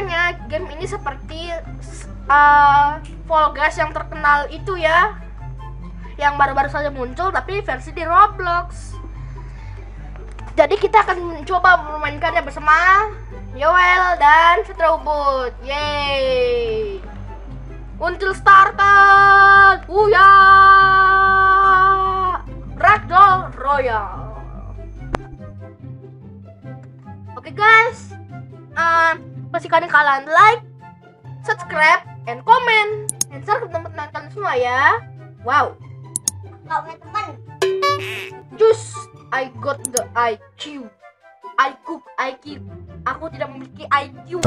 Katanya game ini seperti uh, Fall Guys yang terkenal itu ya, yang baru-baru saja muncul tapi versi di Roblox. Jadi kita akan mencoba memainkannya bersama Yoel dan Fitrobot. Yeay! Until started. Uya! Ragdoll Royale. Pastikan kalian like, subscribe, and comment, and share ke teman-teman kalian semua ya. Wow. Kau punya teman. Just I got the IQ. I cook IQ. Aku tidak memiliki IQ.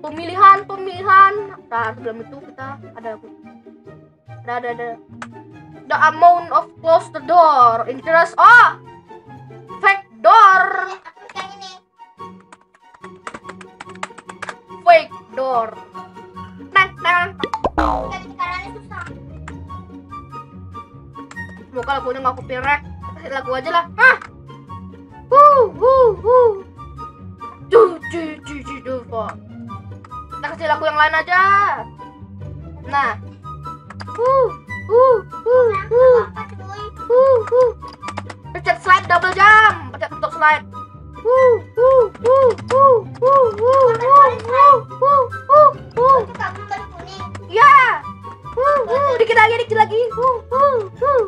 Pemilihan, pemilihan. Nah, sebelum itu kita ada ada ada, ada. The amount of close the door. Interest. Oh, fake door. Fake door. Nah, nah. Susah. Semoga lagunya nggak copyright. Kasih lagu aja lah. Hah? Wuh, wuh, wuh. Duh, duh, duh, duh, duh, kok. Kita kasih lagu yang lain aja. Nah. Wuh, wuh, wuh, wuh, Apa cuy? wuh, wuh. Pencet slide double jump. Pencet untuk slide. Wuh, wuh, wuh, wuh, lagi, dikit lagi. Wuh, wuh, wuh.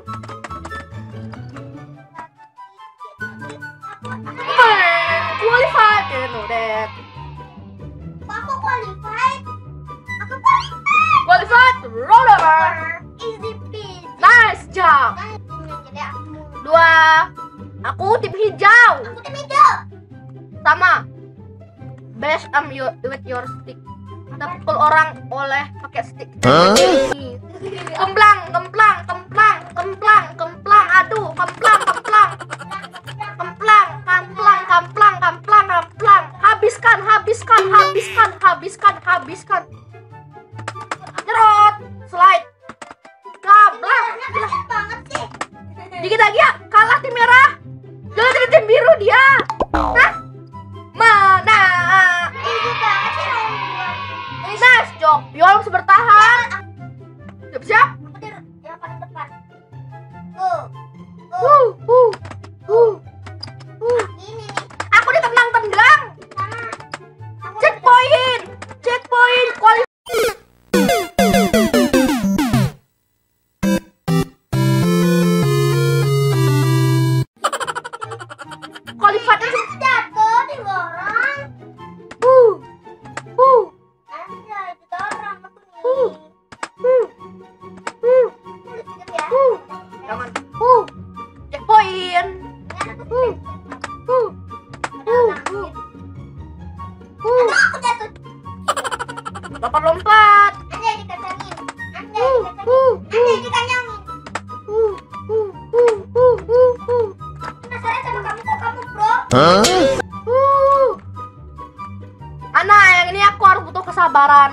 Qualified. You know that. Kok aku qualified? Aku qualified. Qualified. Roller. Easy peasy. Nice job. Ini jadi aku. Dua. Aku tim hijau. Aku tim hijau. Sama. Best um you with your stick. Kita pukul orang oleh pakai stick. Ini. Tim biru dia. Hah? Mana? Easy banget sih round dua. Nice job. Yol harus bertahan. Jangan. Uh. Checkpoint. Uh, uh, uh, uh, uh. Aku jatuh. Dikacangin. Anjay Uh, dikacangin. uh, uh, dikacangin. uh, uh, uh, uh, uh, uh. Penasaran sama kamu kok kamu pro? Uh. Ana, yang ini aku harus butuh kesabaran.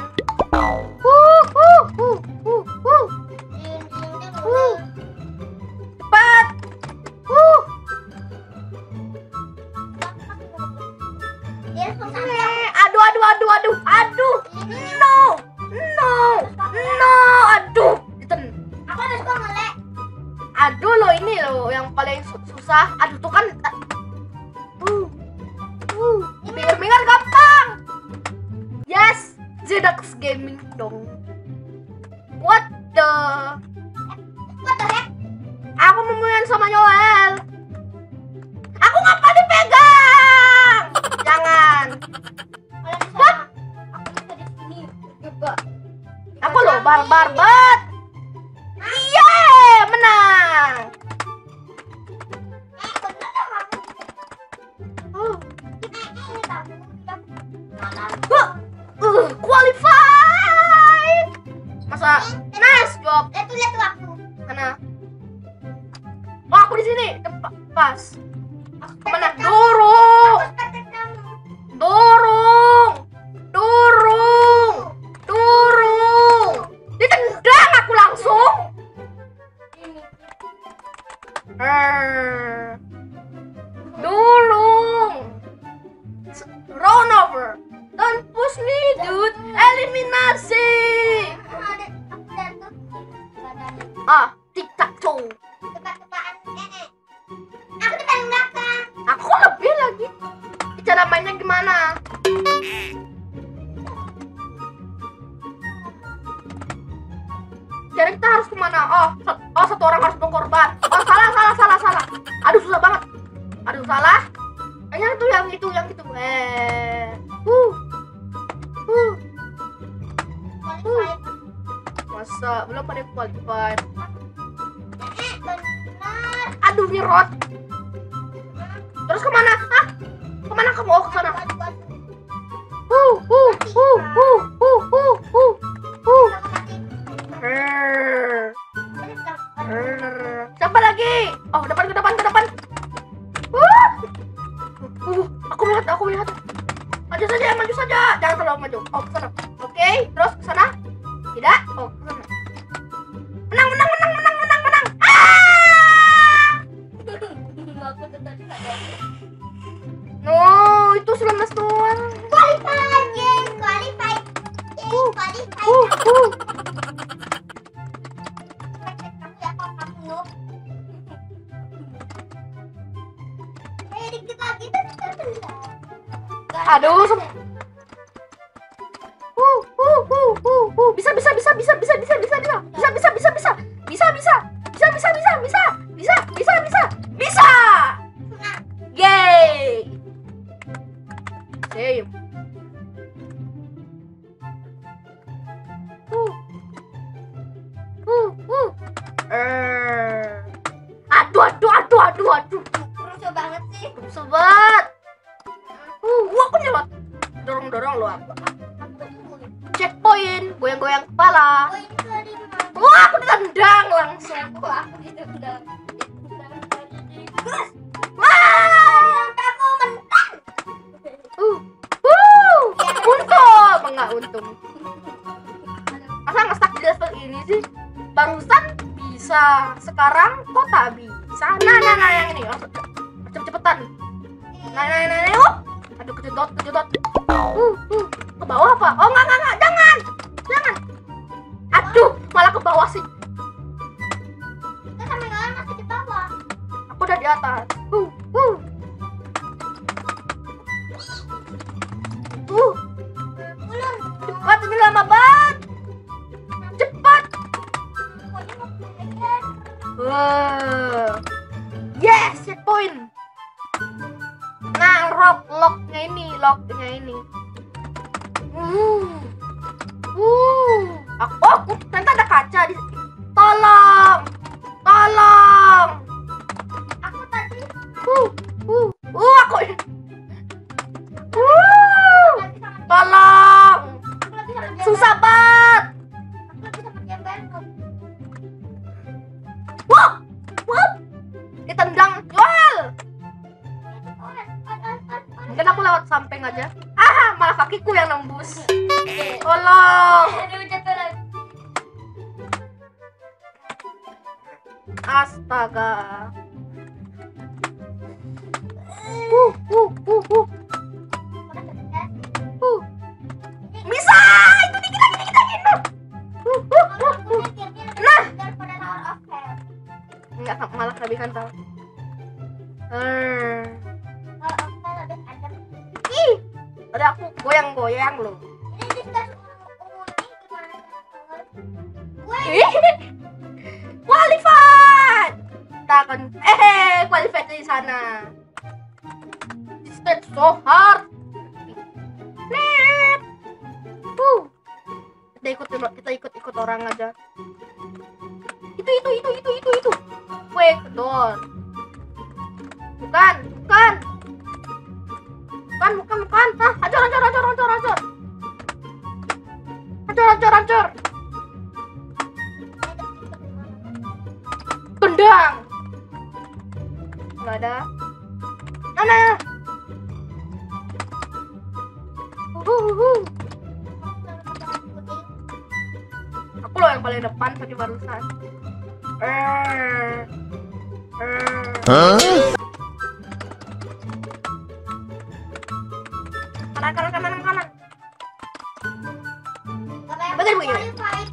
Lo yang susah. Aduh tuh kan. Uh. Uh. Bingar-bingar gampang. Yes, Zedax Gaming dong. What the? What the heck? Aku mau main sama Yoel. Aku ngapa dipegang? Jangan. Aku bisa di sini juga. Aku lo barbar bet. Iya, Malah. Uh, qualified. Masa nice job. Lihat tuh, lihat tuh aku. Mana? Oh, aku di sini. Tepat pas. Aku Mana? seperti kamu. Dorong. Dorong. Dorong. Dorong. Ditendang aku langsung. Ini. Mainnya gimana? Jadi kita harus ke mana? Oh, oh satu orang harus berkorban. Oh salah, salah, salah, salah. Aduh susah banget. Aduh salah. Kayaknya itu yang itu, yang itu. Eh, uh, uh, Qualified. masa belum pada qualified. Aduh nyerot. Terus ke mana? Hah? Ke mana kamu? Oh, ke sana. Huh, huh, huh, huh, huh, huh, huh, huh. Siapa lagi? Oh, depan. Aduh, Uh, uh, uh, uh, uh. Bisa, bisa, bisa, bisa, bisa, Untung, enggak untung. Masa nge-stuck di level ini sih? Barusan bisa, sekarang kok tak bisa? Nah, nah, nah, yang ini. Oh, cepet-cepetan. Nah, nah, nah, nah, oh. Aduh, kejedot, kejedot. Uh, uh. Ke bawah apa? Oh, enggak, enggak, enggak. Jangan. Jangan. Aduh, malah ke bawah sih. Lock locknya ini, locknya ini. Uh. Uh. Aku, oh, aku ternyata ada kaca di Tolong. Tolong. Aku tadi Uh. Uh. Uh, aku. Uh. Tolong. Susah banget. Astaga. Uh, uh, uh, uh, uh. Bisa. Itu dikit lagi, dikit lagi. Uh, uh, uh, uh, uh. Nah. Enggak, malah kelebihan tau. Hmm. Hell lebih adem. Ih, aku goyang-goyang loh. Ini akan eh qualified di sana. Stage so hard. Net. Uh. Kita ikut kita ikut ikut orang aja. Itu itu itu itu itu itu. Wait, door. Bukan, bukan. Bukan, bukan, bukan. Hah, hancur, hancur, hancur, hancur, hancur. Hancur, hancur, hancur. Tendang. Enggak ada. Mana? Uhuhu. Aku loh yang paling depan tadi barusan. Eh. Eh. Kanan, kanan, kanan, kanan. Betul, qualified.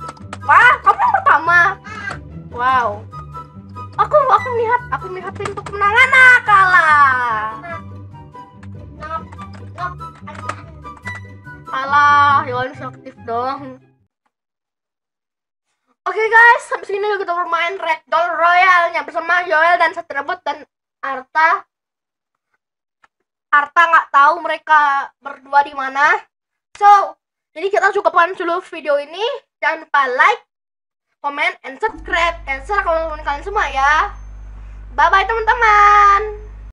Wah, kamu yang pertama. Ah, Wow aku aku lihat aku lihat pintu kemenangan nah, kalah kalah Yohanes aktif dong Oke okay guys, sampai sini kita bermain Ragdoll Royale-nya bersama Yoel dan Satrebut dan Arta. Arta nggak tahu mereka berdua di mana. So, jadi kita cukupkan dulu video ini. Jangan lupa like, comment, and subscribe. And share ke teman-teman kalian semua ya. Bye-bye teman-teman.